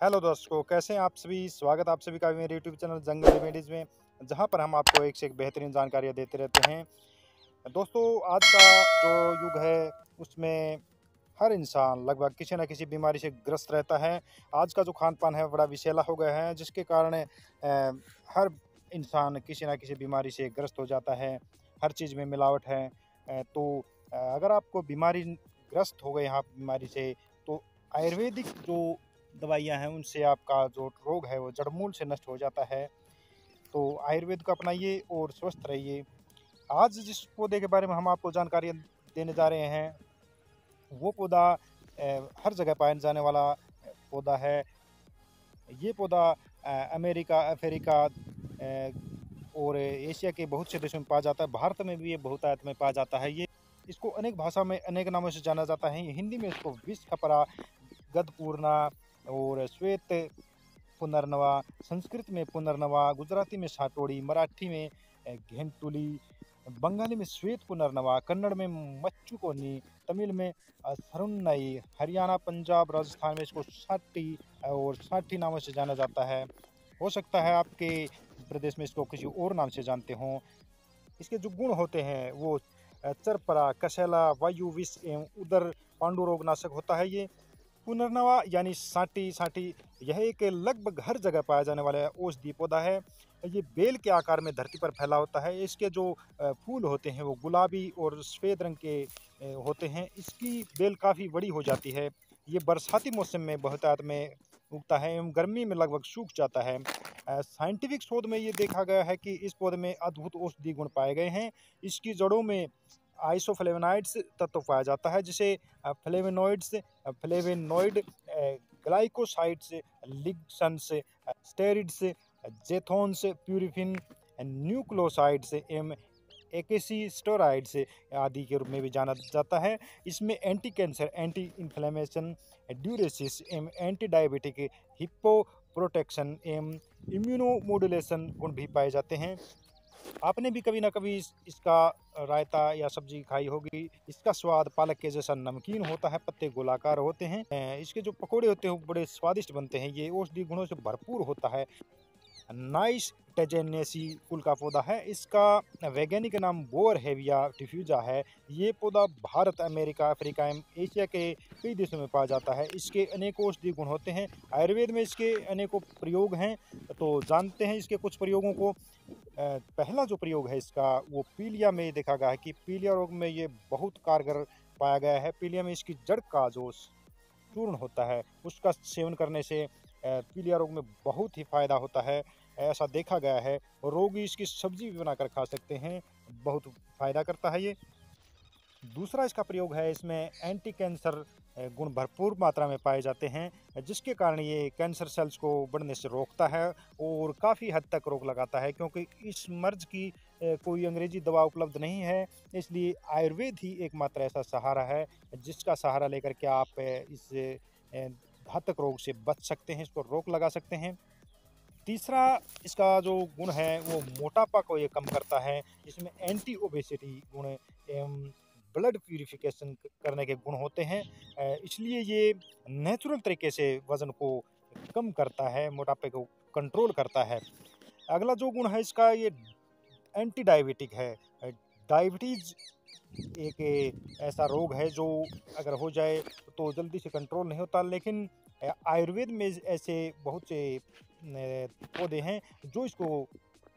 Hello दोस्तों, कैसे हैं आप सभी? स्वागत आप सभी का मेरे यूट्यूब चैनल जंगल रेमेडीज़ में, जहाँ पर हम आपको एक से एक बेहतरीन जानकारियाँ देते रहते हैं। दोस्तों, आज का जो युग है, उसमें हर इंसान लगभग किसी न किसी बीमारी से ग्रस्त रहता है। आज का जो खान पान है, बड़ा विशेला हो गया है, जिसके कारण हर इंसान किसी न किसी बीमारी से ग्रस्त हो जाता है, हर चीज़ में मिलावट है। तो अगर आपको बीमारी ग्रस्त हो गए यहाँ बीमारी से तो आयुर्वेदिक जो दवाइयाँ हैं, उनसे आपका जो रोग है वो जड़मूल से नष्ट हो जाता है। तो आयुर्वेद को अपनाइए और स्वस्थ रहिए। आज जिस पौधे के बारे में हम आपको जानकारी देने जा रहे हैं, वो पौधा हर जगह पाया जाने वाला पौधा है। ये पौधा अमेरिका, अफ्रीका और एशिया के बहुत से देशों में पाया जाता है। भारत में भी ये बहुत आयत में पाया जाता है। ये इसको अनेक भाषा में अनेक नामों से जाना जाता है। हिंदी में इसको विष खपरा गदपूर्णा और श्वेत पुनर्नवा, संस्कृत में पुनर्नवा, गुजराती में साटोड़ी मराठी में घेंटुली, बंगाली में श्वेत पुनर्नवा, कन्नड़ में मच्चुकोनी तमिल में सरुन्नई, हरियाणा, पंजाब, राजस्थान में इसको साठी और साठी नामों से जाना जाता है। हो सकता है आपके प्रदेश में इसको किसी और नाम से जानते हों। इसके जो गुण होते हैं, वो चरपरा कशैला वायु विष एवं उदर पांडु नाशक होता है ये। पुनर्नवा यानी साटी साटी, यह एक लगभग हर जगह पाया जाने वाला औषधि पौधा है। ये बेल के आकार में धरती पर फैला होता है। इसके जो फूल होते हैं वो गुलाबी और सफ़ेद रंग के होते हैं। इसकी बेल काफ़ी बड़ी हो जाती है। ये बरसाती मौसम में बहुतायत में उगता है एवं गर्मी में लगभग सूख जाता है। साइंटिफिक शोध में ये देखा गया है कि इस पौधे में अद्भुत औषधि गुण पाए गए हैं। इसकी जड़ों में आइसोफ्लेवनाइड्स तत्व पाया जाता है, जिसे flavonoids flavonoid glycosides lignans steroids, xanthones, प्यूरिफिन nucleosides एम एकेसी स्टोराइड्स आदि के रूप में भी जाना जाता है। इसमें anti cancer anti inflammation diuresis, M anti diabetic hippo protection एम, इम्यूनोमोडुलेशन गुण भी पाए जाते हैं। आपने भी कभी ना कभी इस, इसका रायता या सब्ज़ी खाई होगी। इसका स्वाद पालक के जैसा नमकीन होता है पत्ते गोलाकार होते हैं। इसके जो पकोड़े होते हैं वो बड़े स्वादिष्ट बनते हैं। ये औषधि गुणों से भरपूर होता है। नाइस टेजेनेसी कुल का पौधा है। इसका वैज्ञानिक नाम बोर हेविया डिफ्यूजा है। ये पौधा भारत, अमेरिका, अफ्रीका एवं एशिया के कई देशों में पाया जाता है। इसके अनेकों औषधि गुण होते हैं। आयुर्वेद में इसके अनेकों प्रयोग हैं। तो जानते हैं इसके कुछ प्रयोगों को। पहला जो प्रयोग है इसका, वो पीलिया में देखा गया है कि पीलिया रोग में ये बहुत कारगर पाया गया है। पीलिया में इसकी जड़ का जो चूर्ण होता है, उसका सेवन करने से पीलिया रोग में बहुत ही फ़ायदा होता है। ऐसा देखा गया है। और रोगी इसकी सब्ज़ी भी बनाकर खा सकते हैं। बहुत फ़ायदा करता है ये। दूसरा इसका प्रयोग है, इसमें एंटी कैंसर गुण भरपूर मात्रा में पाए जाते हैं, जिसके कारण ये कैंसर सेल्स को बढ़ने से रोकता है और काफ़ी हद तक रोक लगाता है, क्योंकि इस मर्ज की कोई अंग्रेज़ी दवा उपलब्ध नहीं है। इसलिए आयुर्वेद ही एकमात्र ऐसा सहारा है, जिसका सहारा लेकर के आप इस घातक रोग से बच सकते हैं, इसको रोक लगा सकते हैं। तीसरा इसका जो गुण है, वो मोटापा को ये कम करता है इसमें एंटी ओबेसिटी गुण एवं ब्लड प्यूरिफिकेशन करने के गुण होते हैं। इसलिए ये नेचुरल तरीके से वज़न को कम करता है, मोटापे को कंट्रोल करता है। अगला जो गुण है, इसका ये एंटी डायबिटिक है डायबिटीज़ एक ऐसा रोग है जो अगर हो जाए तो जल्दी से कंट्रोल नहीं होता, लेकिन आयुर्वेद में ऐसे बहुत से पौधे हैं जो इसको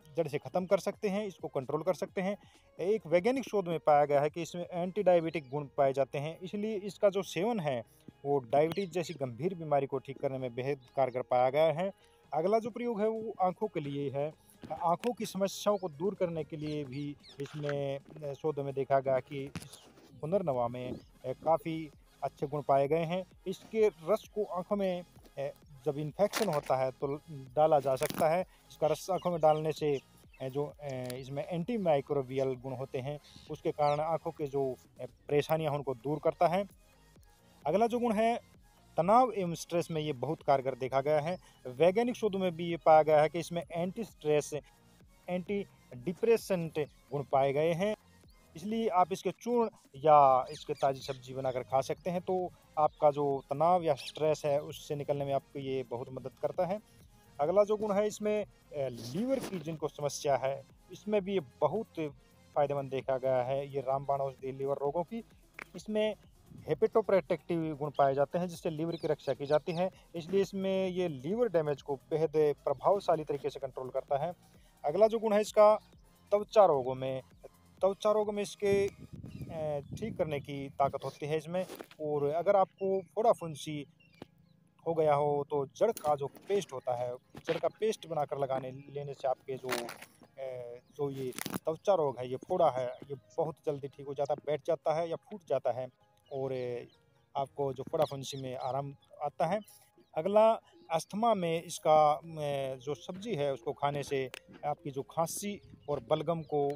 जड़ से ख़त्म कर सकते हैं, इसको कंट्रोल कर सकते हैं। एक वैज्ञानिक शोध में पाया गया है कि इसमें एंटी डायबिटिक गुण पाए जाते हैं, इसलिए इसका जो सेवन है, वो डायबिटीज़ जैसी गंभीर बीमारी को ठीक करने में बेहद कारगर पाया गया है। अगला जो प्रयोग है, वो आँखों के लिए है। आँखों की समस्याओं को दूर करने के लिए भी इसमें शोध में देखा गया कि इस हुनरनवा में काफ़ी अच्छे गुण पाए गए हैं। इसके रस को आँखों में जब इन्फेक्शन होता है तो डाला जा सकता है। इसका रस आँखों में डालने से जो इसमें एंटी माइक्रोबियल गुण होते हैं, उसके कारण आँखों के जो परेशानियाँ उनको दूर करता है। अगला जो गुण है तनाव एवं स्ट्रेस में ये बहुत कारगर देखा गया है। वैज्ञानिक शोधों में भी ये पाया गया है कि इसमें एंटी स्ट्रेस एंटी डिप्रेसेंट गुण पाए गए हैं। इसलिए आप इसके चूर्ण या इसके ताज़ी सब्ज़ी बनाकर खा सकते हैं तो आपका जो तनाव या स्ट्रेस है उससे निकलने में आपको ये बहुत मदद करता है। अगला जो गुण है इसमें लीवर की जिनको समस्या है, इसमें भी ये बहुत फ़ायदेमंद देखा गया है। ये रामबाण औषधि लीवर रोगों की। इसमें हेपेटोप्रोटेक्टिव गुण पाए जाते हैं, जिससे लीवर की रक्षा की जाती है। इसलिए इसमें ये लीवर डैमेज को बेहद प्रभावशाली तरीके से कंट्रोल करता है। अगला जो गुण है इसका, त्वचा रोगों में, त्वचा रोग में इसके ठीक करने की ताकत होती है इसमें। और अगर आपको फोड़ा फुंसी हो गया हो तो जड़ का जो पेस्ट होता है, जड़ का पेस्ट बनाकर लगाने, लेने से आपके जो जो ये त्वचा रोग है, ये फोड़ा है, ये बहुत जल्दी ठीक हो जाता है, बैठ जाता है या फूट जाता है। और आपको जो फोड़ा फुंसी में आराम आता है। अगला, अस्थमा में इसका जो सब्ज़ी है, उसको खाने से आपकी जो खांसी और बलगम को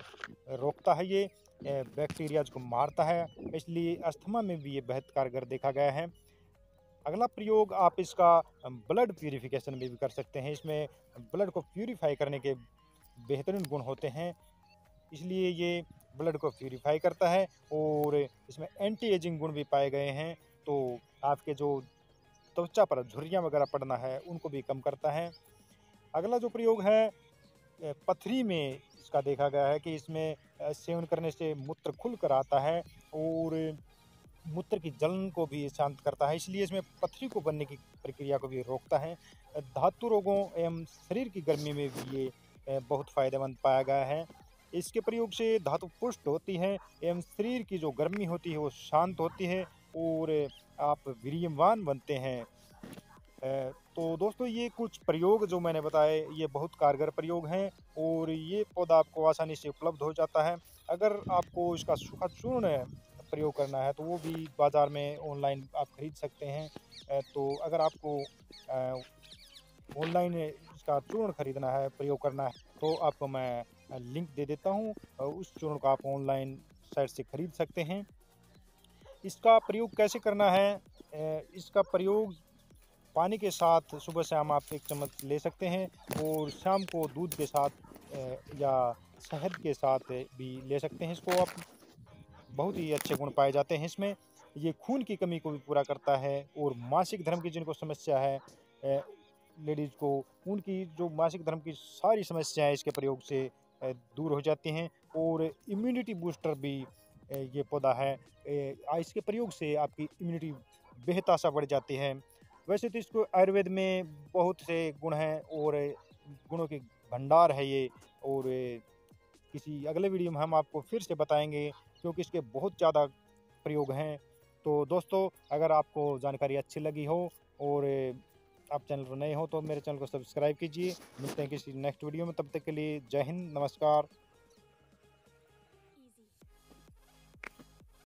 रोकता है ये बैक्टीरियाज को मारता है। इसलिए अस्थमा में भी ये बेहद कारगर देखा गया है। अगला प्रयोग आप इसका ब्लड प्योरीफिकेशन में भी कर सकते हैं। इसमें ब्लड को प्योरीफाई करने के बेहतरीन गुण होते हैं। इसलिए ये ब्लड को प्यूरिफाई करता है और इसमें एंटी एजिंग गुण भी पाए गए हैं। तो आपके जो त्वचा पर झुर्रियाँ वगैरह पड़ना है, उनको भी कम करता है। अगला जो प्रयोग है पथरी में इसका देखा गया है कि इसमें सेवन करने से मूत्र खुल कर आता है और मूत्र की जलन को भी शांत करता है, इसलिए इसमें पथरी को बनने की प्रक्रिया को भी रोकता है। धातु रोगों एवं शरीर की गर्मी में भी ये बहुत फ़ायदेमंद पाया गया है। इसके प्रयोग से धातु पुष्ट होती है एवं शरीर की जो गर्मी होती है वो शांत होती है और आप वीरियवान बनते हैं। तो दोस्तों ये कुछ प्रयोग जो मैंने बताए, ये बहुत कारगर प्रयोग हैं और ये पौधा आपको आसानी से उपलब्ध हो जाता है। अगर आपको इसका सूखा चूर्ण प्रयोग करना है तो वो भी बाज़ार में ऑनलाइन आप खरीद सकते हैं। तो अगर आपको ऑनलाइन इसका चूर्ण खरीदना है, प्रयोग करना है तो आपको मैं लिंक दे देता हूँ उस चूर्ण को आप ऑनलाइन साइट से खरीद सकते हैं। इसका प्रयोग कैसे करना है? इसका प्रयोग पानी के साथ सुबह शाम आप एक चम्मच ले सकते हैं, और शाम को दूध के साथ या शहद के साथ भी ले सकते हैं। इसको आप बहुत ही अच्छे गुण पाए जाते हैं इसमें। ये खून की कमी को भी पूरा करता है, और मासिक धर्म की जिनको समस्या है लेडीज़ को, उनकी जो मासिक धर्म की सारी समस्याएँ इसके प्रयोग से दूर हो जाती हैं और इम्यूनिटी बूस्टर भी ये पौधा है। इसके प्रयोग से आपकी इम्यूनिटी बेहताशा बढ़ जाती है। वैसे तो इसको आयुर्वेद में बहुत से गुण हैं और गुणों के भंडार है ये और किसी अगले वीडियो में हम आपको फिर से बताएँगे क्योंकि इसके बहुत ज़्यादा प्रयोग हैं। तो दोस्तों, अगर आपको जानकारी अच्छी लगी हो और आप चैनल पर नए हो तो मेरे चैनल को सब्सक्राइब कीजिए। मिलते हैं किसी नेक्स्ट वीडियो में। तब तक के लिए जय हिंद, नमस्कार।